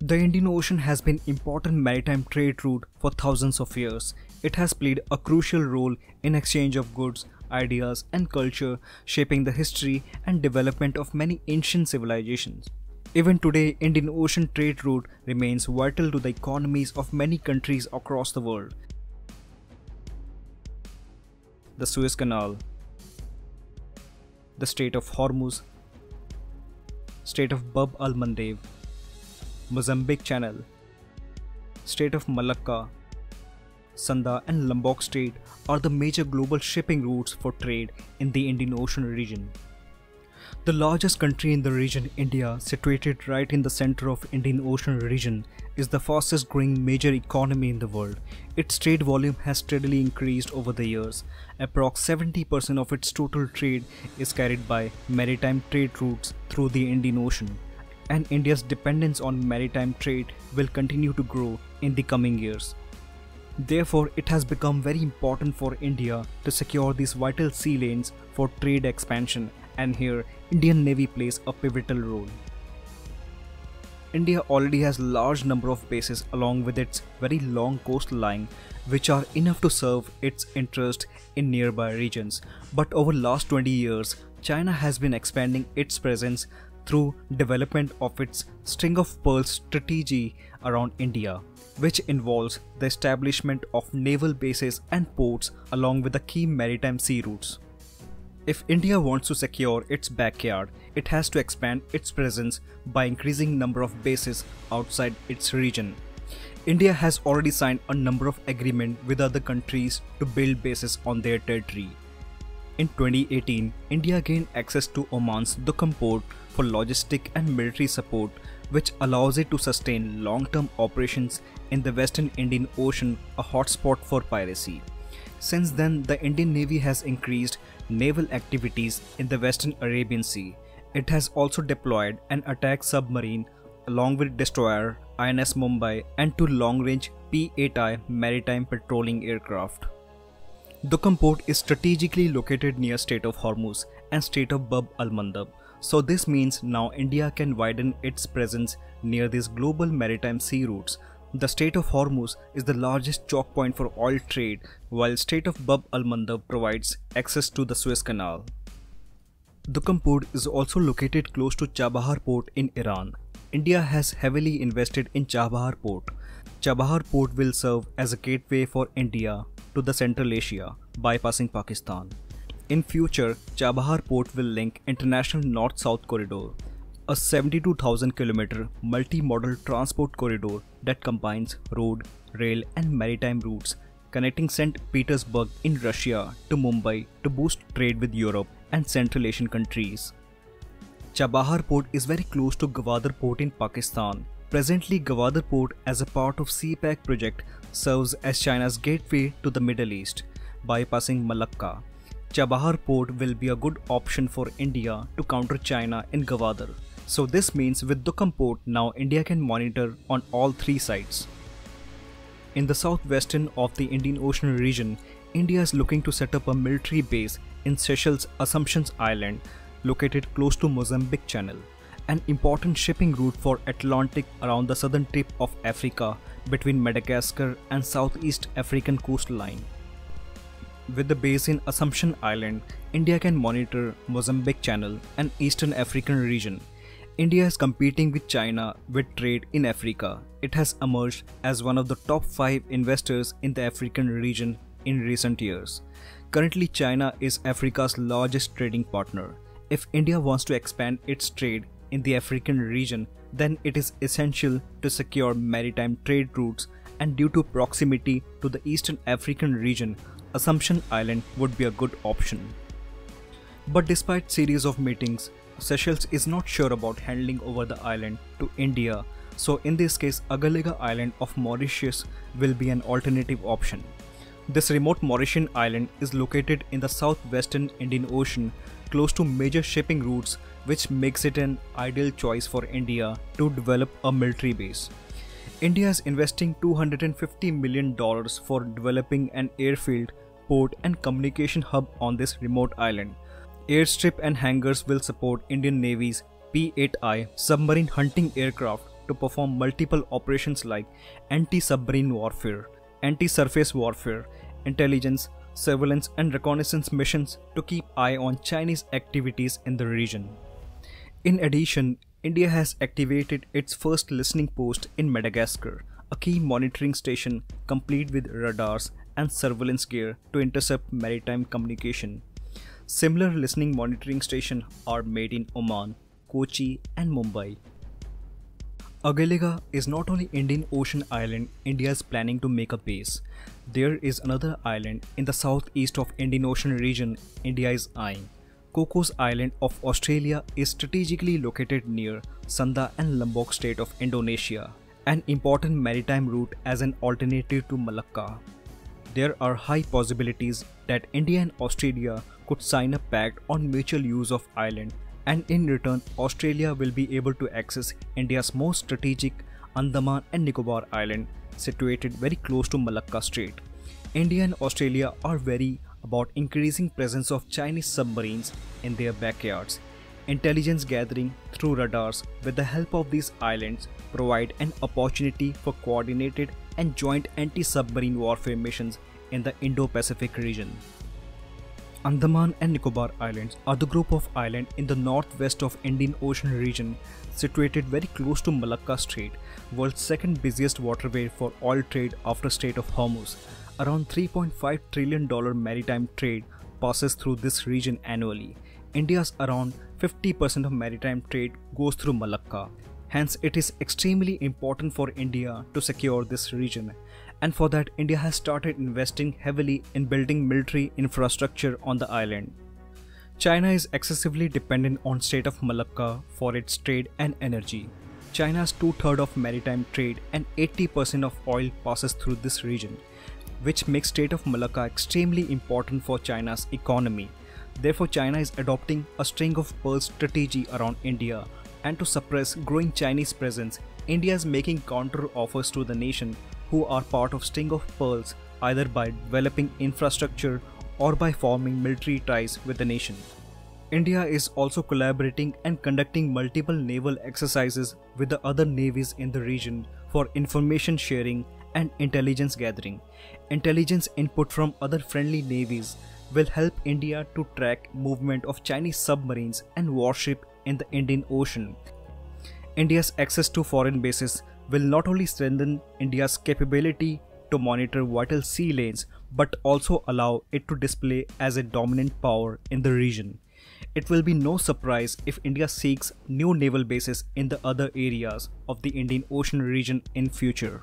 The Indian Ocean has been important maritime trade route for thousands of years. It has played a crucial role in exchange of goods, ideas and culture, shaping the history and development of many ancient civilizations. Even today, Indian Ocean trade route remains vital to the economies of many countries across the world. The Suez Canal The Strait of Hormuz Strait of Bab al-Mandeb Mozambique Channel, Strait of Malacca, Sunda and Lombok Strait are the major global shipping routes for trade in the Indian Ocean region. The largest country in the region, India, situated right in the center of Indian Ocean region, is the fastest growing major economy in the world. Its trade volume has steadily increased over the years. Approx 70% of its total trade is carried by maritime trade routes through the Indian Ocean and India's dependence on maritime trade will continue to grow in the coming years. Therefore, it has become very important for India to secure these vital sea lanes for trade expansion and here Indian Navy plays a pivotal role. India already has large number of bases along with its very long coastline which are enough to serve its interest in nearby regions. But over last 20 years, China has been expanding its presence through development of its string of pearls strategy around India, which involves the establishment of naval bases and ports along with the key maritime sea routes. If India wants to secure its backyard, it has to expand its presence by increasing number of bases outside its region. India has already signed a number of agreements with other countries to build bases on their territory. In 2018, India gained access to Oman's Duqm port for logistic and military support which allows it to sustain long-term operations in the Western Indian Ocean, a hotspot for piracy. Since then, the Indian Navy has increased naval activities in the Western Arabian Sea. It has also deployed an attack submarine along with destroyer INS Mumbai and two long-range P-8I maritime patrolling aircraft. Duqm port is strategically located near Strait of Hormuz and Strait of Bab al-Mandab, so this means now India can widen its presence near these global maritime sea routes. The Strait of Hormuz is the largest choke point for oil trade, while Strait of Bab al-Mandab provides access to the Suez Canal. Port is also located close to Chabahar port in Iran. India has heavily invested in Chabahar port. Chabahar port will serve as a gateway for India to the Central Asia, bypassing Pakistan. In future, Chabahar port will link International North-South Corridor, a 72,000 km multi-modal transport corridor that combines road, rail and maritime routes connecting St. Petersburg in Russia to Mumbai to boost trade with Europe and Central Asian countries. Chabahar port is very close to Gwadar port in Pakistan. Presently, Gwadar port as a part of CPEC project serves as China's gateway to the Middle East, bypassing Malacca. Chabahar port will be a good option for India to counter China in Gwadar. So this means with Duqm port now India can monitor on all three sides. In the southwestern of the Indian Ocean region, India is looking to set up a military base in Seychelles Assumptions Island located close to Mozambique Channel, an important shipping route for Atlantic around the southern tip of Africa between Madagascar and Southeast African coastline. With the base in Assumption Island, India can monitor Mozambique Channel and Eastern African region. India is competing with China with trade in Africa. It has emerged as one of the top 5 investors in the African region in recent years. Currently China is Africa's largest trading partner. If India wants to expand its trade in the African region, then it is essential to secure maritime trade routes and due to proximity to the Eastern African region, Assumption Island would be a good option. But despite series of meetings, Seychelles is not sure about handing over the island to India, so in this case Agalega Island of Mauritius will be an alternative option. This remote Mauritian island is located in the southwestern Indian Ocean close to major shipping routes which makes it an ideal choice for India to develop a military base. India is investing $250 million for developing an airfield port and communication hub on this remote island. Airstrip and hangars will support Indian Navy's P-8I submarine hunting aircraft to perform multiple operations like anti-submarine warfare, anti-surface warfare, intelligence, surveillance and reconnaissance missions to keep eye on Chinese activities in the region. In addition, India has activated its first listening post in Madagascar, a key monitoring station complete with radars and surveillance gear to intercept maritime communication. Similar listening monitoring stations are made in Oman, Kochi and Mumbai. Agalega is not only Indian Ocean island India is planning to make a base. There is another island in the southeast of Indian Ocean region India is eyeing. Cocos Island of Australia is strategically located near Sunda and Lombok Strait of Indonesia, an important maritime route as an alternative to Malacca. There are high possibilities that India and Australia could sign a pact on mutual use of island and in return Australia will be able to access India's most strategic Andaman and Nicobar island situated very close to Malacca Strait. India and Australia are wary about increasing presence of Chinese submarines in their backyards. Intelligence gathering through radars with the help of these islands provide an opportunity for coordinated and joint anti-submarine warfare missions in the Indo-Pacific region. Andaman and Nicobar Islands are the group of islands in the northwest of Indian Ocean region situated very close to Malacca Strait, world's second busiest waterway for oil trade after Strait of Hormuz. Around $3.5 trillion maritime trade passes through this region annually. India's around 50% of maritime trade goes through Malacca. Hence, it is extremely important for India to secure this region. And for that, India has started investing heavily in building military infrastructure on the island. China is excessively dependent on Strait of Malacca for its trade and energy. China's two-thirds of maritime trade and 80% of oil passes through this region which makes Strait of Malacca extremely important for China's economy. Therefore, China is adopting a string of pearls strategy around India and to suppress growing Chinese presence, India is making counter offers to the nation who are part of string of pearls either by developing infrastructure or by forming military ties with the nation. India is also collaborating and conducting multiple naval exercises with the other navies in the region for information sharing and intelligence gathering. Intelligence input from other friendly navies will help India to track movement of Chinese submarines and warship in the Indian Ocean. India's access to foreign bases will not only strengthen India's capability to monitor vital sea lanes but also allow it to display as a dominant power in the region. It will be no surprise if India seeks new naval bases in the other areas of the Indian Ocean region in future.